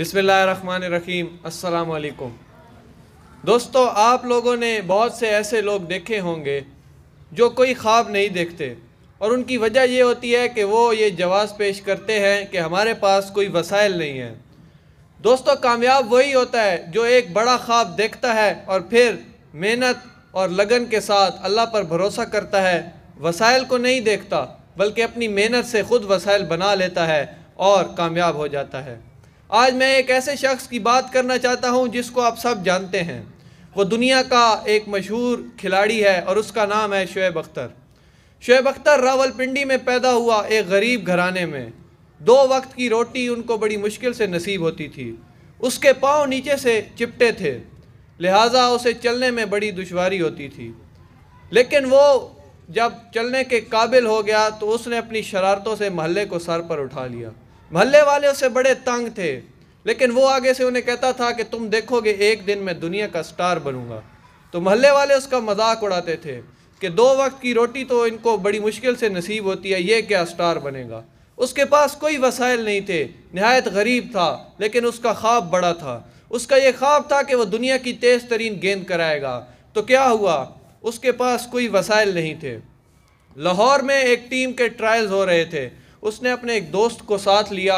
बिसमीम अस्सलाम दोस्तों, आप लोगों ने बहुत से ऐसे लोग देखे होंगे जो कोई ख्वाब नहीं देखते। और उनकी वजह ये होती है कि वो ये जवाब पेश करते हैं कि हमारे पास कोई वसाइल नहीं है। दोस्तों, कामयाब वही होता है जो एक बड़ा ख्वाब देखता है और फिर मेहनत और लगन के साथ अल्लाह पर भरोसा करता है। वसाइल को नहीं देखता, बल्कि अपनी मेहनत से ख़ुद वसाइल बना लेता है और कामयाब हो जाता है। आज मैं एक ऐसे शख्स की बात करना चाहता हूँ जिसको आप सब जानते हैं। वो दुनिया का एक मशहूर खिलाड़ी है और उसका नाम है शुएब अख्तर। शुएब अख्तर रावलपिंडी में पैदा हुआ एक गरीब घराने में। दो वक्त की रोटी उनको बड़ी मुश्किल से नसीब होती थी। उसके पाँव नीचे से चिपटे थे, लिहाजा उसे चलने में बड़ी दुशारी होती थी। लेकिन वो जब चलने के काबिल हो गया तो उसने अपनी शरारतों से महल्ले को सर पर उठा लिया। महल्ले वाले उससे बड़े तंग थे, लेकिन वो आगे से उन्हें कहता था कि तुम देखोगे एक दिन मैं दुनिया का स्टार बनूँगा। तो महल्ले वाले उसका मज़ाक उड़ाते थे कि दो वक्त की रोटी तो इनको बड़ी मुश्किल से नसीब होती है, ये क्या स्टार बनेगा? उसके पास कोई वसाइल नहीं थे, नहायत गरीब था, लेकिन उसका ख्वाब बड़ा था। उसका ये ख्वाब था कि वह दुनिया की तेज़ तरीन गेंद कराएगा। तो क्या हुआ? उसके पास कोई वसाइल नहीं थे। लाहौर में एक टीम के ट्रायल्स हो रहे थे। उसने अपने एक दोस्त को साथ लिया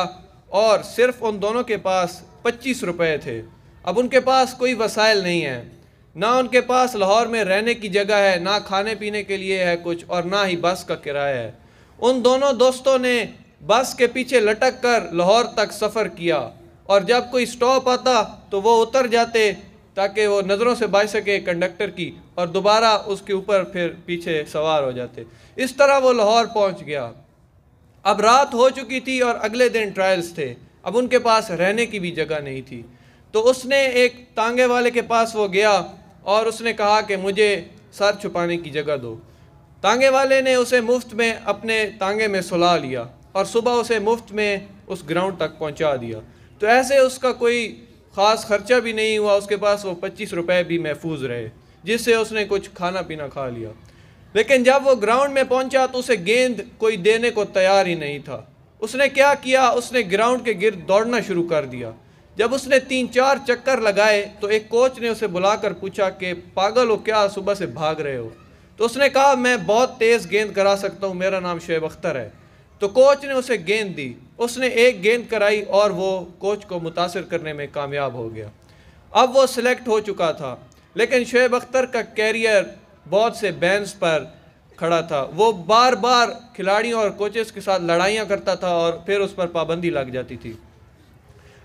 और सिर्फ़ उन दोनों के पास पच्चीस रुपये थे। अब उनके पास कोई वसाइल नहीं है। ना उनके पास लाहौर में रहने की जगह है, ना खाने पीने के लिए है कुछ और ना ही बस का किराया है। उन दोनों दोस्तों ने बस के पीछे लटक कर लाहौर तक सफ़र किया और जब कोई स्टॉप आता तो वो उतर जाते ताकि वो नज़रों से बच सके कंडक्टर की और दोबारा उसके ऊपर फिर पीछे सवार हो जाते। इस तरह वो लाहौर पहुँच गया। अब रात हो चुकी थी और अगले दिन ट्रायल्स थे। अब उनके पास रहने की भी जगह नहीं थी। तो उसने एक तांगे वाले के पास वो गया और उसने कहा कि मुझे सर छुपाने की जगह दो। तांगे वाले ने उसे मुफ़्त में अपने तांगे में सुला लिया और सुबह उसे मुफ़्त में उस ग्राउंड तक पहुँचा दिया। तो ऐसे उसका कोई ख़ास ख़र्चा भी नहीं हुआ। उसके पास वो पच्चीस रुपए भी महफूज रहे, जिससे उसने कुछ खाना पीना खा लिया। लेकिन जब वो ग्राउंड में पहुँचा तो उसे गेंद कोई देने को तैयार ही नहीं था। उसने क्या किया? उसने ग्राउंड के गिर्द दौड़ना शुरू कर दिया। जब उसने तीन चार चक्कर लगाए तो एक कोच ने उसे बुलाकर पूछा कि, पागल हो क्या? सुबह से भाग रहे हो? तो उसने कहा, मैं बहुत तेज़ गेंद करा सकता हूँ, मेरा नाम शुएब अख्तर है। तो कोच ने उसे गेंद दी। उसने एक गेंद कराई और वो कोच को मुतासर करने में कामयाब हो गया। अब वो सिलेक्ट हो चुका था। लेकिन शुएब अख्तर का कैरियर बहुत से बैंस पर खड़ा था। वो बार बार खिलाड़ियों और कोचेस के साथ लड़ाइयाँ करता था और फिर उस पर पाबंदी लग जाती थी।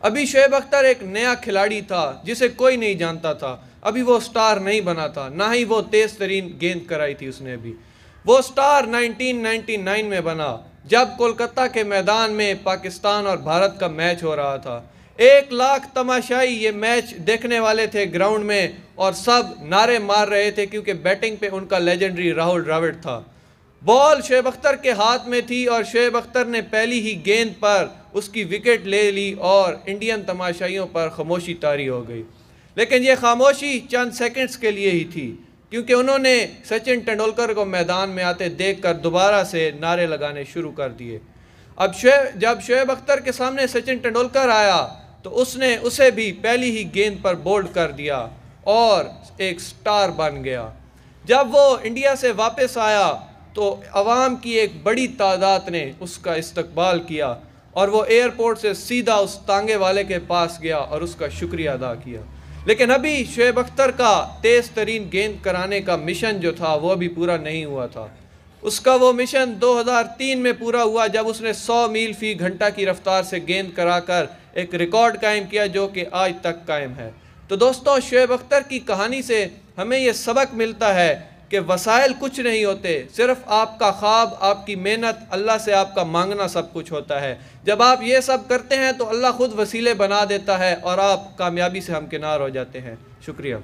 अभी शुएब अख्तर एक नया खिलाड़ी था, जिसे कोई नहीं जानता था। अभी वो स्टार नहीं बना था, ना ही वो तेज़ तरीन गेंद कराई थी उसने अभी। वो स्टार 1999 में बना, जब कोलकाता के मैदान में पाकिस्तान और भारत का मैच हो रहा था। एक लाख तमाशाई ये मैच देखने वाले थे ग्राउंड में और सब नारे मार रहे थे क्योंकि बैटिंग पे उनका लेजेंडरी राहुल द्रविड़ था। बॉल शुएब अख्तर के हाथ में थी और शुएब अख्तर ने पहली ही गेंद पर उसकी विकेट ले ली और इंडियन तमाशाइयों पर खामोशी तारी हो गई। लेकिन ये खामोशी चंद सेकंड्स के लिए ही थी, क्योंकि उन्होंने सचिन तेंदुलकर को मैदान में आते देखकर दोबारा से नारे लगाने शुरू कर दिए। अब शुएब जब शुएब अख्तर के सामने सचिन तेंदुलकर आया तो उसने उसे भी पहली ही गेंद पर बोल्ड कर दिया और एक स्टार बन गया। जब वो इंडिया से वापस आया तो आवाम की एक बड़ी तादाद ने उसका इस्तकबाल किया और वो एयरपोर्ट से सीधा उस तांगे वाले के पास गया और उसका शुक्रिया अदा किया। लेकिन अभी शुएब अख्तर का तेज़ तरीन गेंद कराने का मिशन जो था, वो अभी पूरा नहीं हुआ था। उसका वो मिशन 2003 में पूरा हुआ, जब उसने 100 मील फ़ी घंटा की रफ्तार से गेंद कराकर एक रिकॉर्ड कायम किया जो कि आज तक कायम है। तो दोस्तों, शुएब अख्तर की कहानी से हमें यह सबक मिलता है कि वसाइल कुछ नहीं होते, सिर्फ़ आपका ख्वाब, आपकी मेहनत, अल्लाह से आपका मांगना सब कुछ होता है। जब आप ये सब करते हैं तो अल्लाह ख़ुद वसीले बना देता है और आप कामयाबी से हमकिनार हो जाते हैं। शुक्रिया।